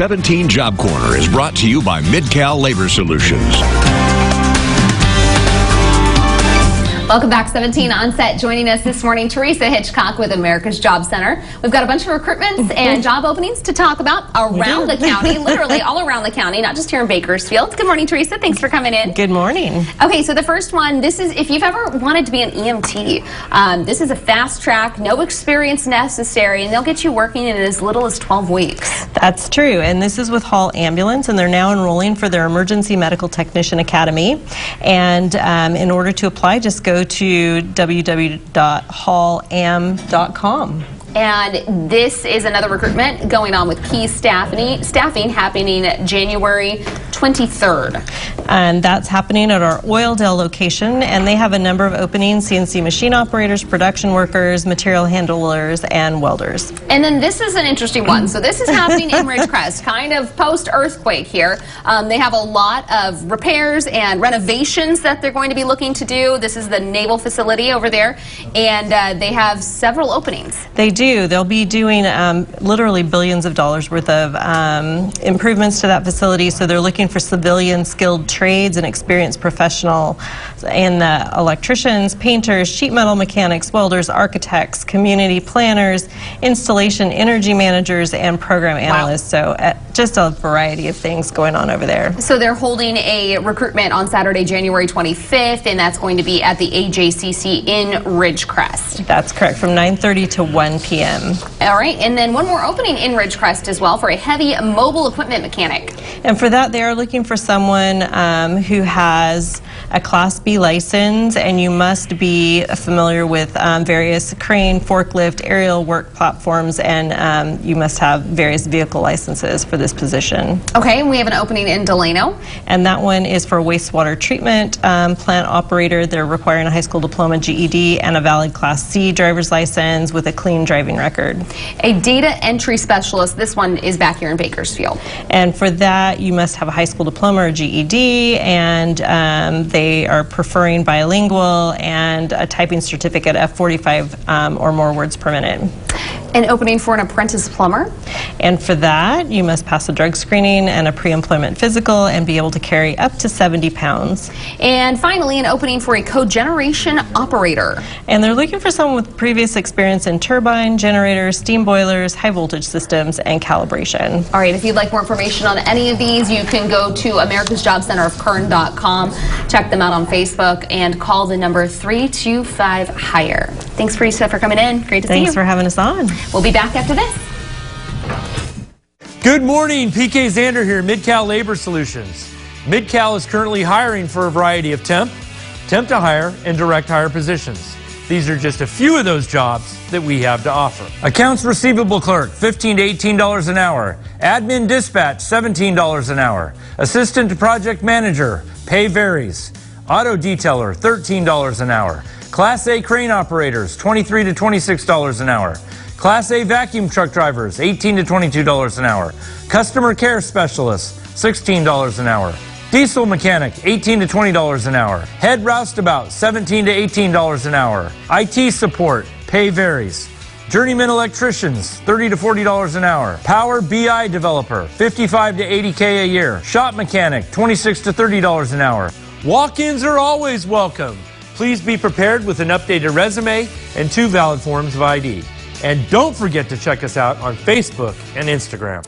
17 Job Corner is brought to you by Midcal Labor Solutions. Welcome back, 17 on set. Joining us this morning, Teresa Hitchcock with America's Job Center. We've got a bunch of recruitments and job openings to talk about around the county, literally all around the county, not just here in Bakersfield. Good morning, Teresa. Thanks for coming in. Good morning. Okay, so the first one, this is if you've ever wanted to be an EMT, um, this is a fast track, no experience necessary, and they'll get you working in as little as 12 weeks. That's true, and this is with Hall Ambulance, and they're now enrolling for their Emergency Medical Technician Academy. And um, in order to apply, just go to www.hallamb.com. And this is another recruitment going on with Key Staffing, staffing happening January 23rd. And that's happening at our Oildale location, and they have a number of openings CNC machine operators, production workers, material handlers, and welders. And then this is an interesting one. So this is happening in Ridgecrest, kind of post-earthquake here. Um, they have a lot of repairs and renovations that they're going to be looking to do. This is the naval facility over there, and uh, they have several openings. They do. They'll be doing um, literally billions of dollars worth of um, improvements to that facility. So they're looking for civilian skilled trades and experienced professional and the electricians, painters, sheet metal mechanics, welders, architects, community planners, installation energy managers, and program analysts. So uh, just a variety of things going on over there. So they're holding a recruitment on Saturday, January 25th, and that's going to be at the AJCC in Ridgecrest. That's correct, from 9:30 to 1 p.m. All right, and then one more opening in Ridgecrest as well for a heavy mobile equipment mechanic. And for that, they are looking for someone um, who has a Class B license, and you must be familiar with um, various crane, forklift, aerial work platforms, and um, you must have various vehicle licenses for this position. Okay, and we have an opening in Delano. And that one is for wastewater treatment um, plant operator. They're requiring a high school diploma, GED, and a valid Class C driver's license with a clean driving record. A data entry specialist. This one is back here in Bakersfield. And for that, you must have a high school diploma or GED, and um, they are preferring bilingual and a typing certificate of 45 um, or more words per minute. An opening for an apprentice plumber. And for that, you must pass a drug screening and a pre-employment physical and be able to carry up to 70 pounds. And finally, an opening for a cogeneration operator. And they're looking for someone with previous experience in turbine, generators, steam boilers, high voltage systems, and calibration. All right, if you'd like more information on any of these, you can go to America's Job Center of Kern.com, check them out on Facebook, and call the number 325 Hire. Thanks, Teresa, for coming in. Great to see you. Thanks for having us on. We'll be back after this. Good morning, PK Zander here, Midcal Labor Solutions. Midcal is currently hiring for a variety of temp, temp to hire, and direct hire positions. These are just a few of those jobs that we have to offer. Accounts receivable clerk, 15 to $18 an hour. Admin dispatch, $17 an hour. Assistant to project manager, pay varies. Auto detailer, $13 an hour. Class A crane operators, 23 to $26 an hour. Class A vacuum truck drivers, 18 to $22 an hour. Customer care specialists, $16 an hour. Diesel mechanic, 18 to $20 an hour. Head roustabout, 17 to $18 an hour. IT support, pay varies. Journeyman electricians, 30 to $40 an hour. Power BI developer, 55 to 80K a year. Shop mechanic, 26 to $30 an hour. Walk-ins are always welcome. Please be prepared with an updated resume and two valid forms of ID. And don't forget to check us out on Facebook and Instagram.